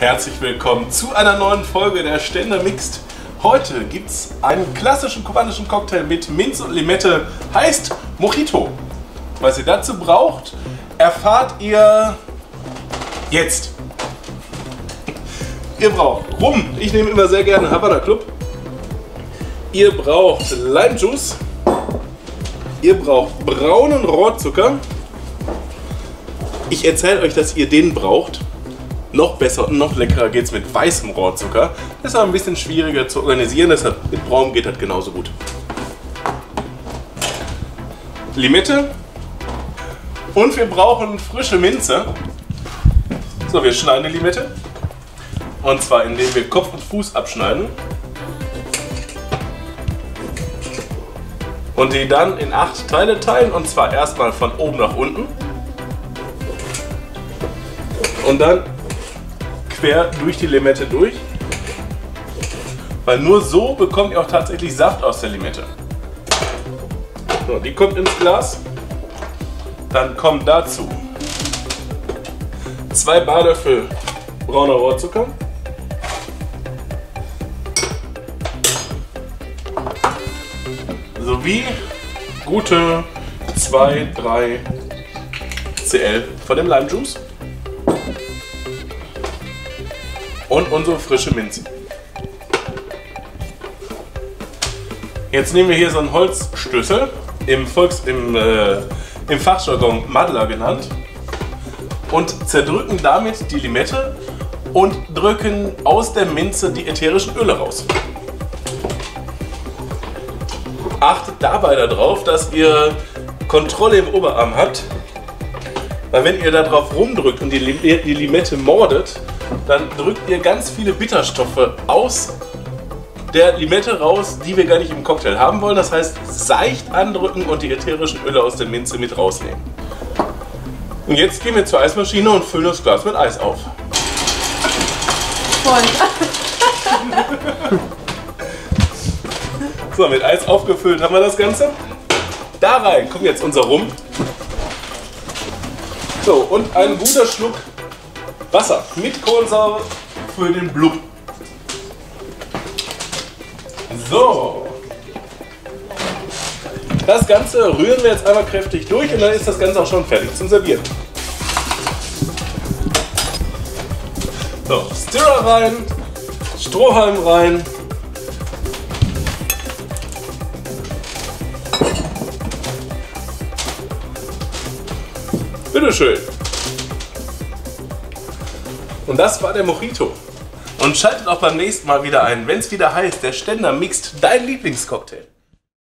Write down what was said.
Herzlich willkommen zu einer neuen Folge der Ständer Mixed. Heute gibt es einen klassischen kubanischen Cocktail mit Minz und Limette, heißt Mojito. Was ihr dazu braucht, erfahrt ihr jetzt. Ihr braucht Rum, ich nehme immer sehr gerne Havana Club. Ihr braucht Lime Juice. Ihr braucht braunen Rohrzucker. Ich erzähle euch, dass ihr den braucht. Noch besser und noch leckerer geht es mit weißem Rohrzucker. Das ist aber ein bisschen schwieriger zu organisieren, deshalb mit braun geht das genauso gut. Limette. Und wir brauchen frische Minze. So, wir schneiden die Limette. Und zwar indem wir Kopf und Fuß abschneiden. Und die dann in acht Teile teilen. Und zwar erstmal von oben nach unten. Und dann quer durch die Limette durch. Weil nur so bekommt ihr auch tatsächlich Saft aus der Limette. So, die kommt ins Glas. Dann kommt dazu zwei Badlöffel brauner Rohrzucker. Sowie gute 2, 3 CL von dem Lime Juice. Und unsere frische Minze. Jetzt nehmen wir hier so einen Holzstößel, im, Volks-, im, äh, im Fachjargon Madler genannt, und zerdrücken damit die Limette und drücken aus der Minze die ätherischen Öle raus. Achtet dabei darauf, dass ihr Kontrolle im Oberarm habt, weil wenn ihr da drauf rumdrückt und die Limette mordet, dann drückt ihr ganz viele Bitterstoffe aus der Limette raus, die wir gar nicht im Cocktail haben wollen. Das heißt, seicht andrücken und die ätherischen Öle aus der Minze mit rausnehmen. Und jetzt gehen wir zur Eismaschine und füllen das Glas mit Eis auf. Voll. So, mit Eis aufgefüllt haben wir das Ganze. Da rein kommt jetzt unser Rum. So, und ein guter Schluck Wasser mit Kohlensäure für den Blub. So. Das Ganze rühren wir jetzt einmal kräftig durch und dann ist das Ganze auch schon fertig zum Servieren. So, Stirrer rein, Strohhalm rein. Bitteschön. Und das war der Mojito. Und schaltet auch beim nächsten Mal wieder ein, wenn es wieder heißt, der Ständer mixt dein Lieblingscocktail.